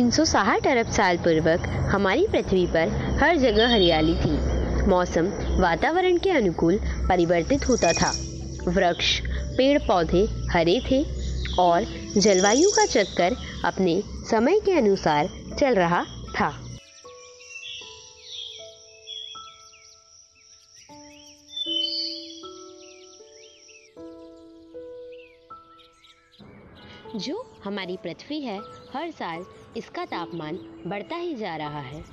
360 अरब साल पूर्वक हमारी पृथ्वी पर हर जगह हरियाली थी। मौसम वातावरण के अनुकूल परिवर्तित होता था। वृक्ष पेड़ पौधे हरे थे और जलवायु का चक्कर अपने समय के अनुसार चल रहा था। जो हमारी पृथ्वी है, हर साल इसका तापमान बढ़ता ही जा रहा है।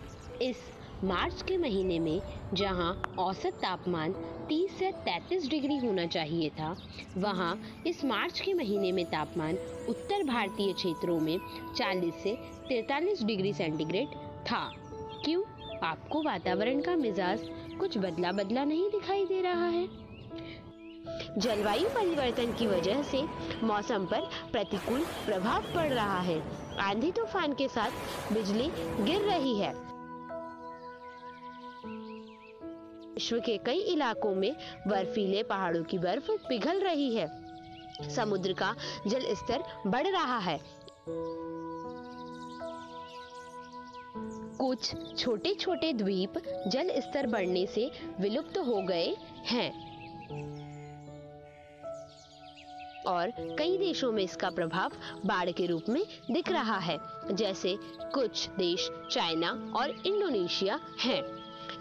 इस मार्च के महीने में जहाँ औसत तापमान 30 से 33 डिग्री होना चाहिए था, वहाँ इस मार्च के महीने में तापमान उत्तर भारतीय क्षेत्रों में 40 से 43 डिग्री सेंटीग्रेड था। क्यों? आपको वातावरण का मिजाज कुछ बदला बदला नहीं दिखाई दे रहा है। जलवायु परिवर्तन की वजह से मौसम पर प्रतिकूल प्रभाव पड़ रहा है। आंधी तूफ़ान के साथ बिजली गिर रही है। विश्व के कई इलाकों में बर्फीले पहाड़ों की बर्फ़ पिघल रही है। समुद्र का जल स्तर बढ़ रहा है। कुछ छोटे छोटे द्वीप जल स्तर बढ़ने से विलुप्त हो गए हैं। और कई देशों में इसका प्रभाव बाढ़ के रूप में दिख रहा है, जैसे कुछ देश चाइना और इंडोनेशिया हैं।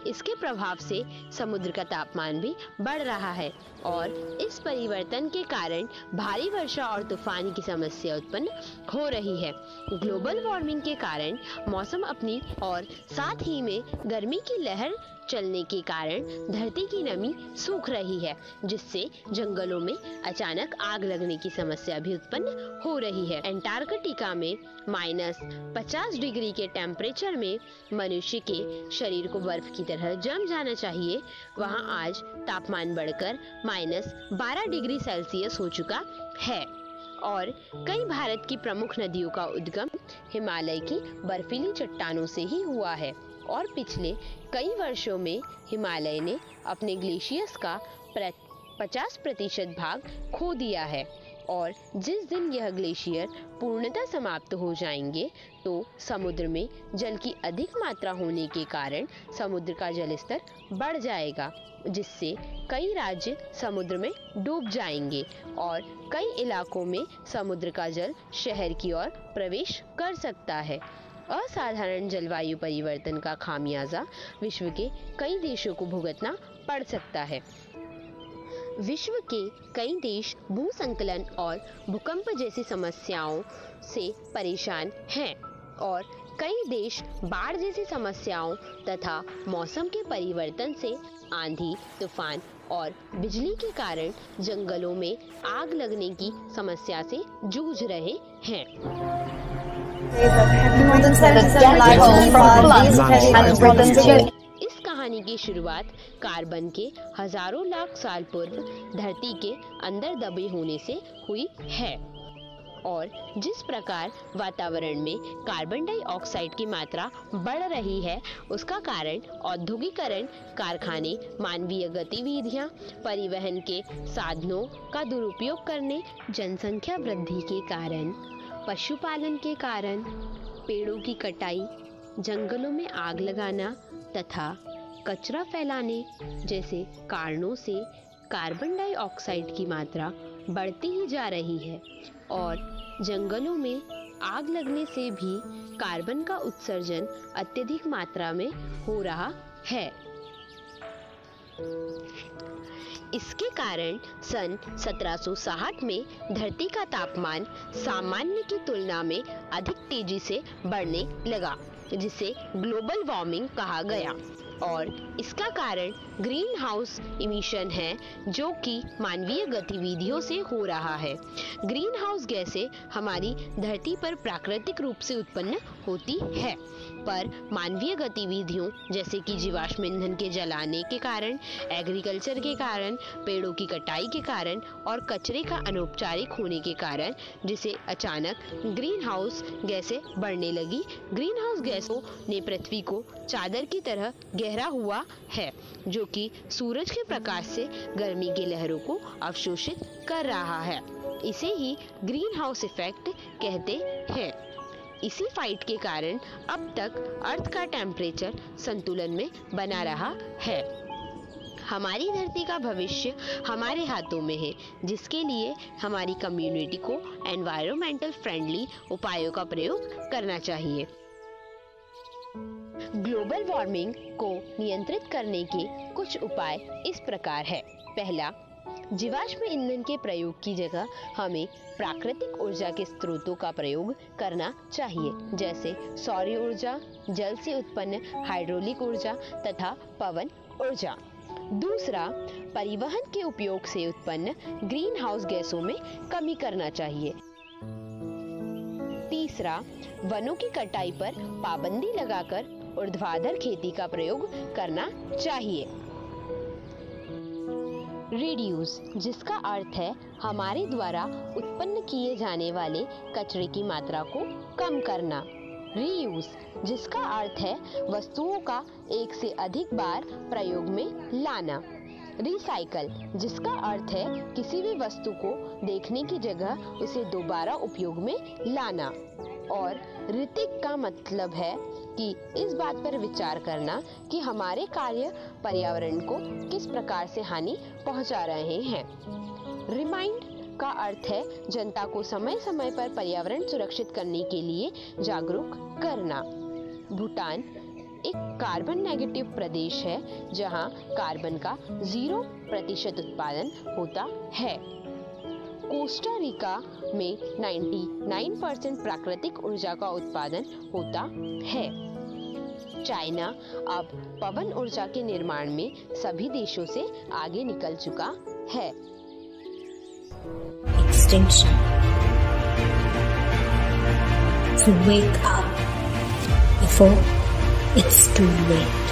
इसके प्रभाव से समुद्र का तापमान भी बढ़ रहा है और इस परिवर्तन के कारण भारी वर्षा और तूफ़ान की समस्या उत्पन्न हो रही है ग्लोबल वार्मिंग के कारण मौसम अपनी और साथ ही में गर्मी की लहर चलने के कारण धरती की नमी सूख रही है, जिससे जंगलों में अचानक आग लगने की समस्या भी उत्पन्न हो रही है। एंटार्कटिका में माइनस 50 डिग्री के टेम्परेचर में मनुष्य के शरीर को बर्फ़ की तरह जम जाना चाहिए। वहाँ आज तापमान बढ़कर माइनस 12 डिग्री सेल्सियस हो चुका है और कई भारत की प्रमुख नदियों का उद्गम हिमालय की बर्फीली चट्टानों से ही हुआ है। और पिछले कई वर्षों में हिमालय ने अपने ग्लेशियर्स का पचास प्रतिशत भाग खो दिया है। और जिस दिन यह ग्लेशियर पूर्णतः समाप्त हो जाएँगे तो समुद्र में जल की अधिक मात्रा होने के कारण समुद्र का जल स्तर बढ़ जाएगा, जिससे कई राज्य समुद्र में डूब जाएँगे और कई इलाकों में समुद्र का जल शहर की ओर प्रवेश कर सकता है। असाधारण जलवायु परिवर्तन का खामियाजा विश्व के कई देशों को भुगतना पड़ सकता है। विश्व के कई देश भू संकलन और भूकंप जैसी समस्याओं से परेशान हैं और कई देश बाढ़ जैसी समस्याओं तथा मौसम के परिवर्तन से आंधी, तूफ़ान और बिजली के कारण जंगलों में आग लगने की समस्या से जूझ रहे हैं। इस कहानी की शुरुआत कार्बन के हज़ारों लाख साल पूर्व धरती के अंदर दबे होने से हुई है। और जिस प्रकार वातावरण में कार्बन डाइऑक्साइड की मात्रा बढ़ रही है, उसका कारण औद्योगिकरण, कारखाने, मानवीय गतिविधियाँ, परिवहन के साधनों का दुरुपयोग करने, जनसंख्या वृद्धि के कारण पशुपालन के कारण पेड़ों की कटाई, जंगलों में आग लगाना तथा कचरा फैलाने जैसे कारणों से कार्बन डाइऑक्साइड की मात्रा बढ़ती ही जा रही है और जंगलों में आग लगने से भी कार्बन का उत्सर्जन अत्यधिक मात्रा में हो रहा है। इसके कारण सन 1760 में धरती का तापमान सामान्य की तुलना में अधिक तेज़ी से बढ़ने लगा, जिसे ग्लोबल वार्मिंग कहा गया। और इसका कारण ग्रीन हाउस इमिशन है, जो कि मानवीय गतिविधियों से हो रहा है। ग्रीन हाउस गैसें हमारी धरती पर प्राकृतिक रूप से उत्पन्न होती है, पर मानवीय गतिविधियों, जैसे कि जीवाश्म ईंधन के जलाने के कारण एग्रीकल्चर के कारण, पेड़ों की कटाई के कारण और कचरे का अनौपचारिक होने के कारण, जिसे अचानक ग्रीन हाउस गैसें बढ़ने लगी। ग्रीन हाउस गैसों ने पृथ्वी को चादर की तरह गहरा हुआ है, जो कि सूरज के प्रकाश से गर्मी की लहरों को अवशोषित कर रहा है। इसे ही ग्रीन हाउस इफ़ेक्ट कहते हैं। इसी फाइट के कारण अब तक अर्थ का टेम्परेचर संतुलन में बना रहा है। हमारी धरती का भविष्य हमारे हाथों में है, जिसके लिए हमारी कम्युनिटी को एनवायरमेंटल फ्रेंडली उपायों का प्रयोग करना चाहिए। ग्लोबल वार्मिंग को नियंत्रित करने के कुछ उपाय इस प्रकार है। पहला, जीवाश्म ईंधन के प्रयोग की जगह हमें प्राकृतिक ऊर्जा के स्रोतों का प्रयोग करना चाहिए, जैसे सौर ऊर्जा, जल से उत्पन्न हाइड्रोलिक ऊर्जा तथा पवन ऊर्जा। दूसरा, परिवहन के उपयोग से उत्पन्न ग्रीन हाउस गैसों में कमी करना चाहिए। तीसरा, वनों की कटाई पर पाबंदी लगाकर ऊर्ध्वाधर खेती का प्रयोग करना चाहिए। रिड्यूस, जिसका अर्थ है हमारे द्वारा उत्पन्न किए जाने वाले कचरे की मात्रा को कम करना। रीयूज, जिसका अर्थ है वस्तुओं का एक से अधिक बार प्रयोग में लाना। रिसाइकल, जिसका अर्थ है किसी भी वस्तु को देखने की जगह उसे दोबारा उपयोग में लाना। और ऋतिक का मतलब है कि इस बात पर विचार करना कि हमारे कार्य पर्यावरण को किस प्रकार से हानि पहुँचा रहे हैं। रिमाइंड का अर्थ है जनता को समय समय पर पर्यावरण सुरक्षित करने के लिए जागरूक करना। भूटान एक कार्बन नेगेटिव प्रदेश है, जहाँ कार्बन का ज़ीरो प्रतिशत उत्पादन होता है। कोस्टा रिका में 99 परसेंट प्राकृतिक ऊर्जा का उत्पादन होता है चाइना अब पवन ऊर्जा के निर्माण में सभी देशों से आगे निकल चुका है Extinction. So wake up before it's too late.